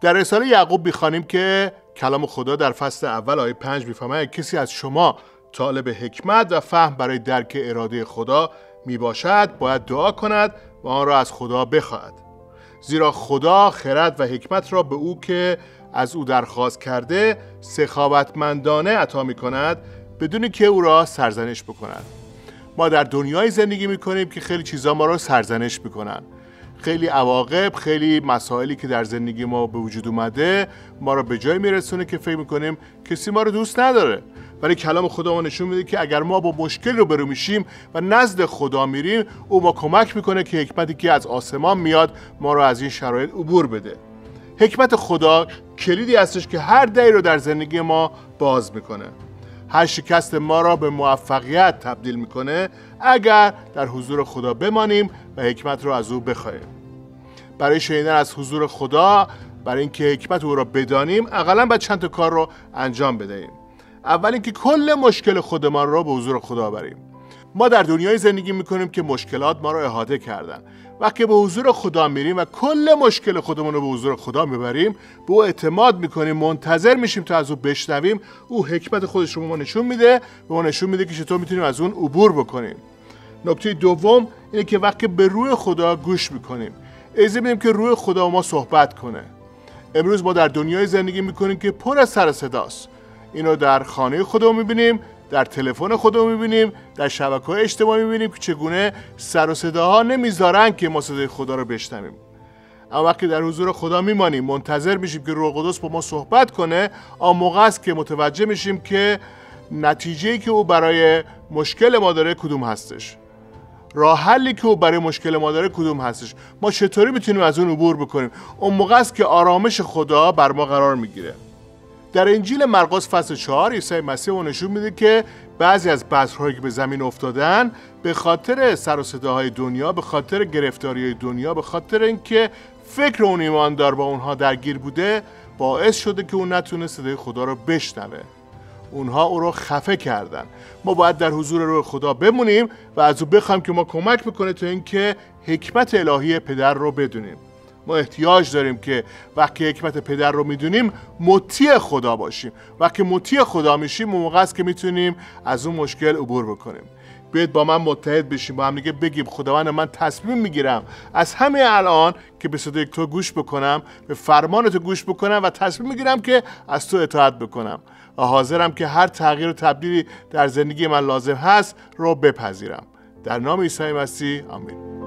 در رساله یعقوب می‌خوانیم که کلام خدا در فصل اول آیه 5 می‌فهمه کسی از شما طالب حکمت و فهم برای درک اراده خدا می‌باشد باید دعا کند و آن را از خدا بخواهد. زیرا خدا خرد و حکمت را به او که از او درخواست کرده سخاوتمندانه عطا می کند بدون که او را سرزنش بکند. ما در دنیای زندگی می کنیم که خیلی چیزا ما را سرزنش می‌کنن. خیلی عواقب خیلی مسائلی که در زندگی ما به وجود اومده ما رو به جای میرسونه که فکر می‌کنیم کسی ما رو دوست نداره. ولی کلام خدا ما نشون میده که اگر ما با مشکل رو برو میشیم و نزد خدا میریم او ما کمک می‌کنه که حکمتی که از آسمان میاد ما رو از این شرایط عبور بده. حکمت خدا کلیدی هستش که هر دری رو در زندگی ما باز می‌کنه. هر شکست ما را به موفقیت تبدیل می‌کنه اگر در حضور خدا بمانیم و حکمت رو از او بخواهیم برای شنیدن از حضور خدا برای اینکه حکمت او را بدانیم اقلا باید چند تا کار رو انجام بدهیم. اول اینکه کل مشکل خودمان را به حضور خدا بریم ما در دنیای زندگی می‌کنیم که مشکلات ما را احاطه کردن. وقتی به حضور خدا میریم و کل مشکل خودمون رو به حضور خدا می‌بریم به او اعتماد می‌کنیم منتظر میشیم تا از او بشنویم او حکمت خودش رو ما نشون میده به ما نشون میده که چطور می‌تونیم از اون عبور بکنیم. نکته دوم اینه که وقتی به روی خدا گوش می‌کنیم اجازه میدیم که روی خدا ما صحبت کنه. امروز ما در دنیای زندگی می‌کنیم که پر از سر صداست. اینو در خانه خودمون می‌بینیم در تلفن خودمون می‌بینیم در شبکه های اجتماعی می‌بینیم که چگونه سر و صداها نمی‌ذارن که ما صدای خدا رو بشنویم. اما وقتی در حضور خدا میمانیم منتظر میشیم که روح قدس با ما صحبت کنه آن موقع است که متوجه میشیم که نتیجه که او برای مشکل ما داره کدوم هستش. راه حلی که او برای مشکل ما داره کدوم هستش؟ ما چطوری می‌تونیم از اون عبور بکنیم؟ اون موقع است که آرامش خدا بر ما قرار می‌گیره. در انجیل مرقس فصل 4 عیسی مسیح اون نشون میده که بعضی از بذرهایی که به زمین افتادن به خاطر سر و صداهای دنیا به خاطر گرفتاری دنیا به خاطر اینکه فکر اون ایماندار با اونها درگیر بوده باعث شده که اون نتونه صدای خدا رو بشنوه. اونها او رو خفه کردن. ما باید در حضور روی خدا بمونیم و از او بخوایم که ما کمک بکنه تا اینکه حکمت الهی پدر رو بدونیم. ما احتیاج داریم که وقتی حکمت پدر رو می‌دونیم مطیع خدا باشیم. وقتی مطیع خدا میشیم اون موقع است که می‌تونیم از اون مشکل عبور بکنیم. بیاید با من متحد بشیم با هم دیگه بگیم. خداوند من تصمیم می‌گیرم از همه الان که به صدای تو گوش بکنم به فرمان تو گوش بکنم و تصمیم می‌گیرم که از تو اطاعت بکنم. و حاضرم که هر تغییر و تبدیلی در زندگی من لازم هست رو بپذیرم. در نام عیسی مسیح آمین.